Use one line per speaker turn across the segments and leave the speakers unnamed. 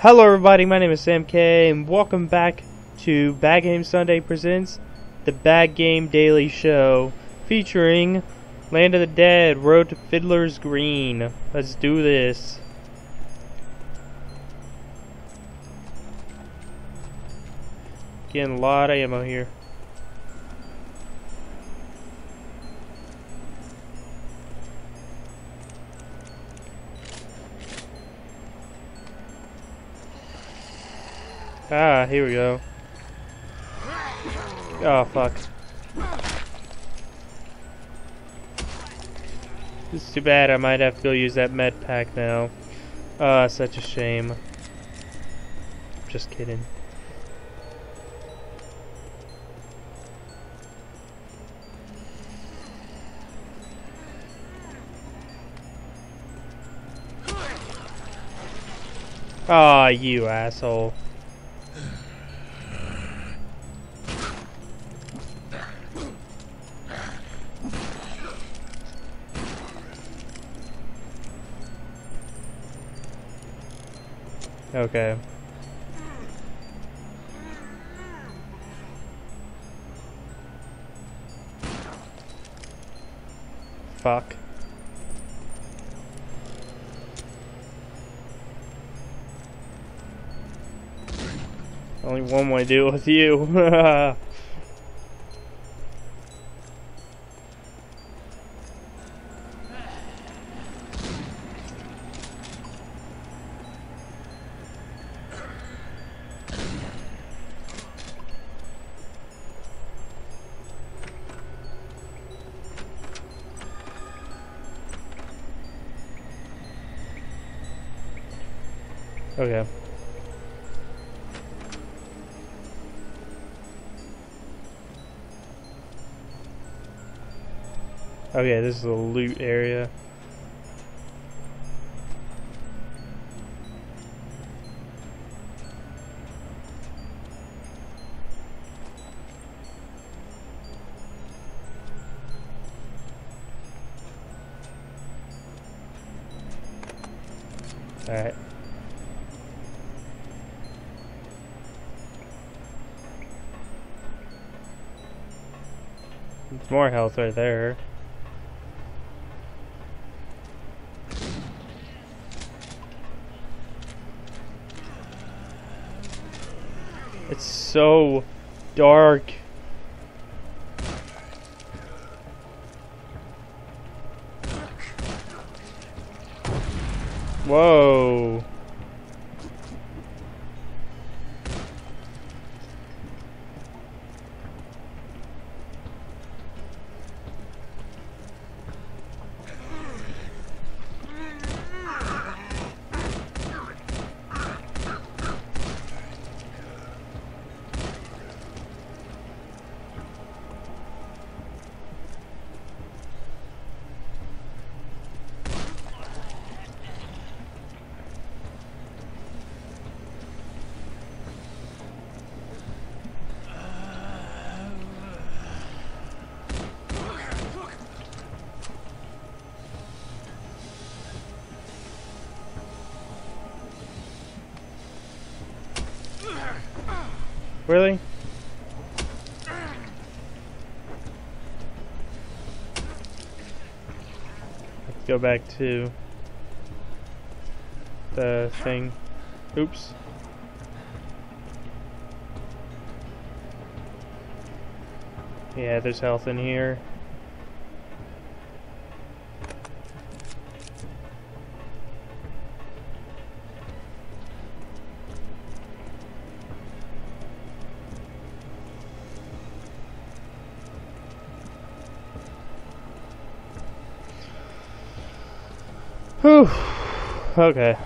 Hello everybody, my name is Sam KIA and welcome back to Bad Game Sunday presents the Bad Game Daily Show featuring Land of the Dead, Road to Fiddler's Green. Let's do this. Getting a lot of ammo here. Ah, here we go. Oh, fuck. Is too bad, I might have to go use that med pack now. Ah, uh, such a shame. Just kidding. Aw, oh, you asshole. Okay. Fuck. Only one way to deal with you. Okay, this is a loot area. Alright. It's more health right there. It's so dark. Whoa. Really? Let's go back to the thing. Oops. Yeah, there's health in here. Whew. Okay.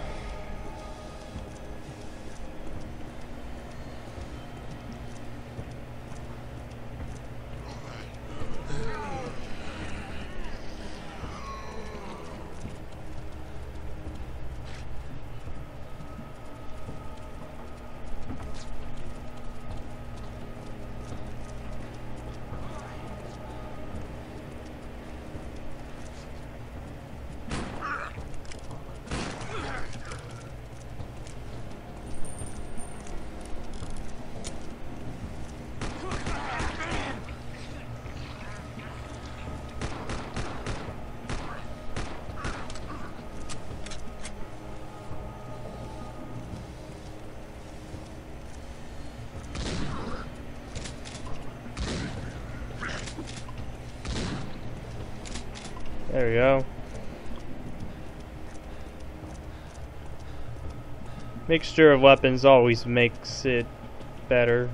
There we go. Mixture of weapons always makes it better.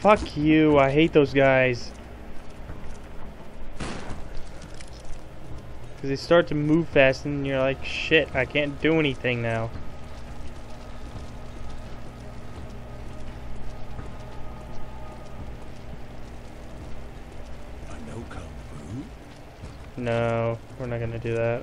Fuck you, I hate those guys. Because they start to move fast and you're like, shit, I can't do anything now.
I know Kung Fu.
No, we're not gonna do that.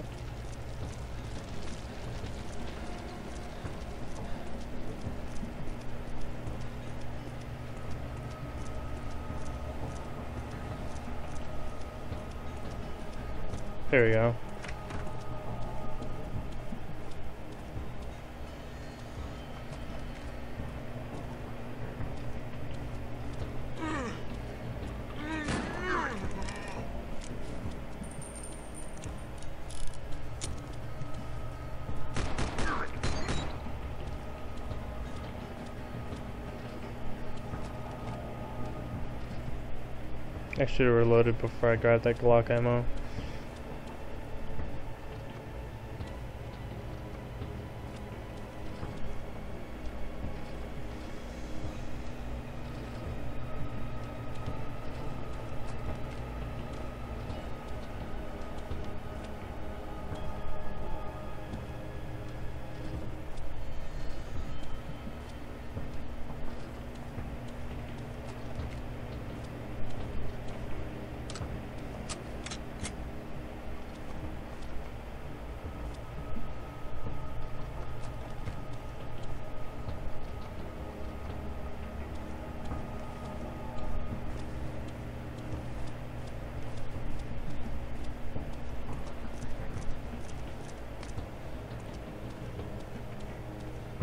There we go. I should have reloaded before I grabbed that Glock ammo.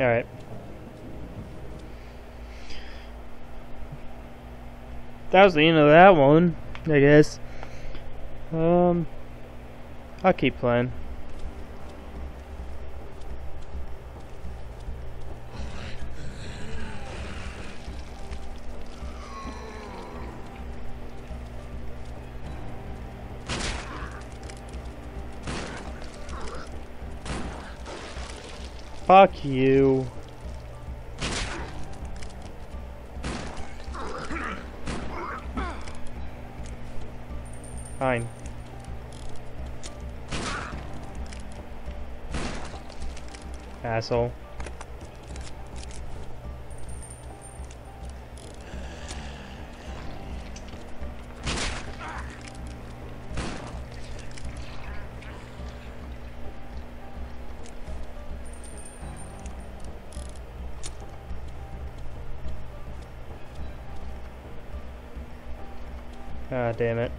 Alright. That was the end of that one, I guess. Um, I'll keep playing. Fuck you. Fine. Asshole. Ah, damn it.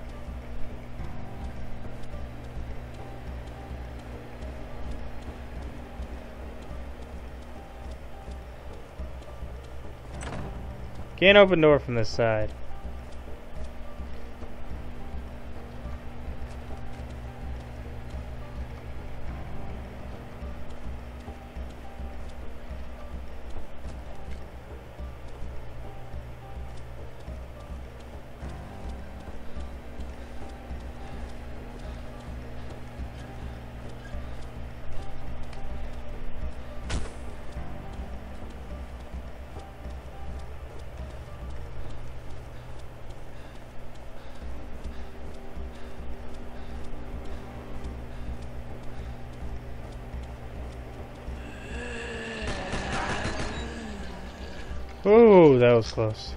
Can't open door from this side. Oh, that was close.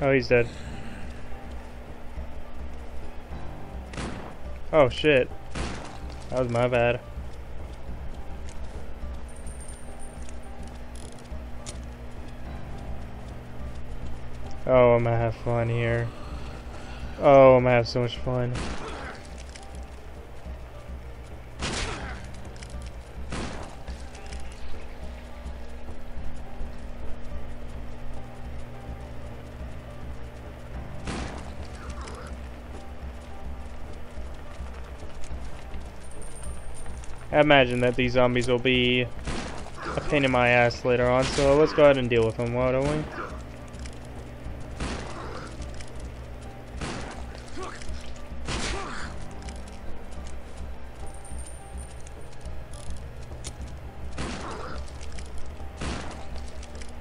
Oh, he's dead. Oh shit. That was my bad. Oh, I'm gonna have fun here. Oh, I'm gonna have so much fun. I imagine that these zombies will be a pain in my ass later on, so let's go ahead and deal with them, why don't we?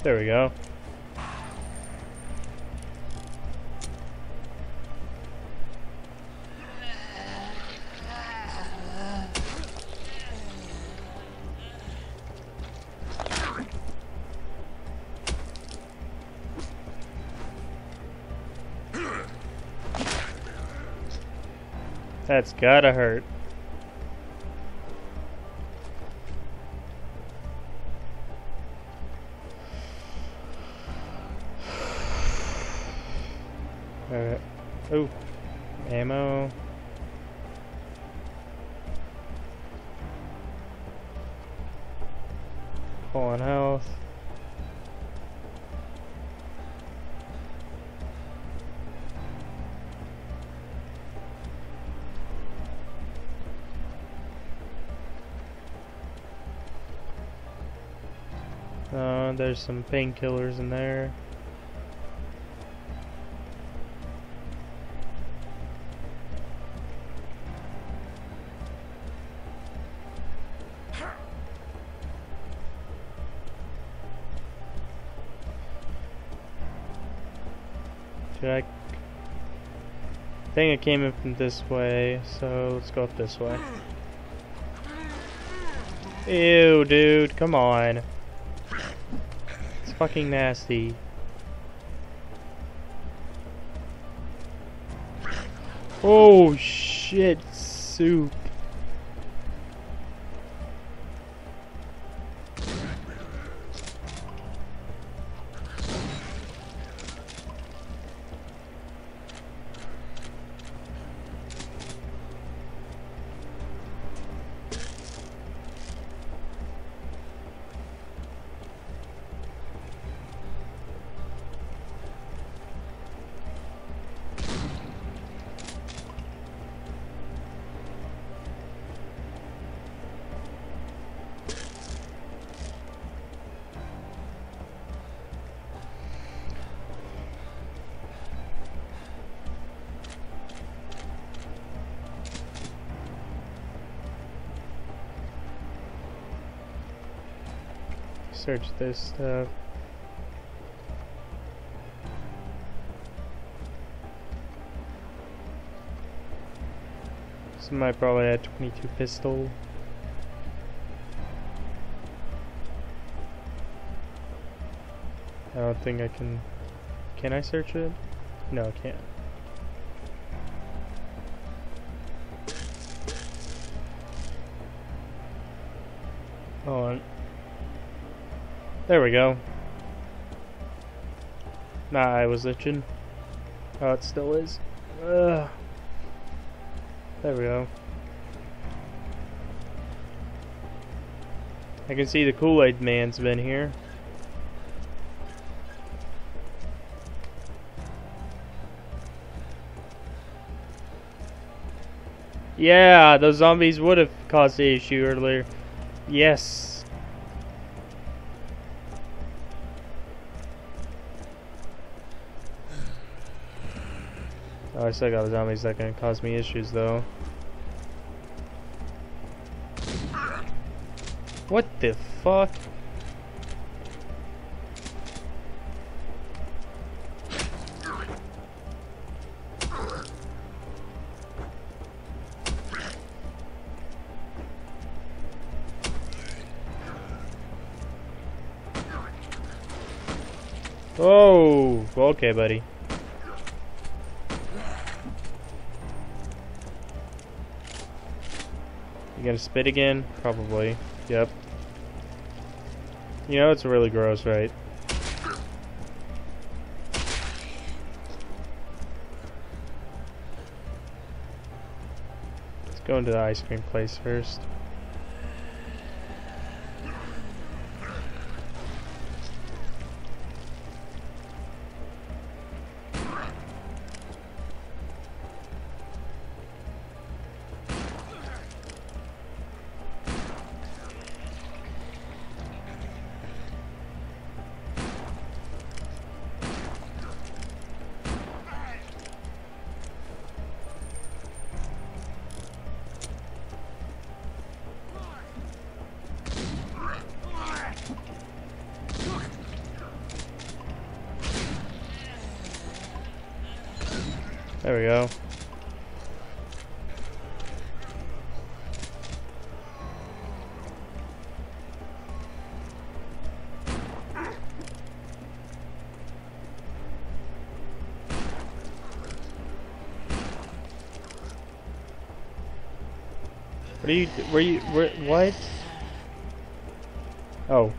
There we go. That's gotta hurt. Alright. Ooh. Ammo. Full on health. There's some painkillers in there. I? I think it came in from this way, so let's go up this way. Ew, dude, come on. Fucking nasty. Oh shit, soup. Search this stuff. Somebody probably had 22 pistol. I don't think I can... Can I search it? No, I can't. Hold on. There we go. Nah, I was itching. Oh, it still is. Ugh. There we go. I can see the Kool-Aid man's been here. Yeah, those zombies would have caused the issue earlier. Yes. Oh, I still got the zombies that can cause me issues though. What the fuck? Oh, okay, buddy. You gonna spit again? Probably. Yep. You know it's really gross, right? Let's go into the ice cream place first. There we go. What are you, were you, where, what? Oh.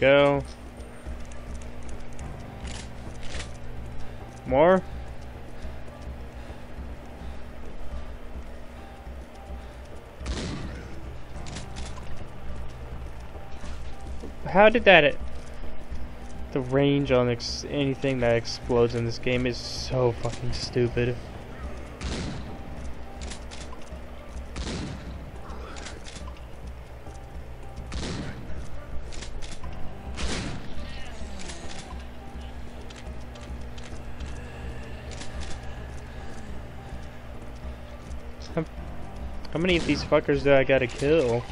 Go. More? How did that... The range on anything that explodes in this game is so fucking stupid. Many of these fuckers do I gotta kill?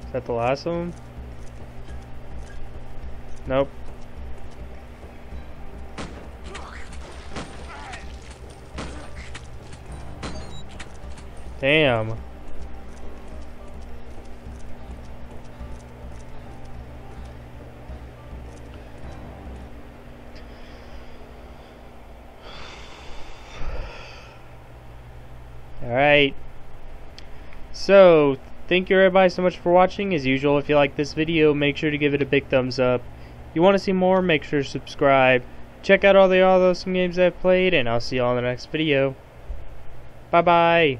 Is that the last one? Nope. Damn. So, thank you everybody so much for watching. As usual, if you like this video, make sure to give it a big thumbs up. If you want to see more, make sure to subscribe. Check out all the awesome games I've played, and I'll see you all in the next video. Bye-bye.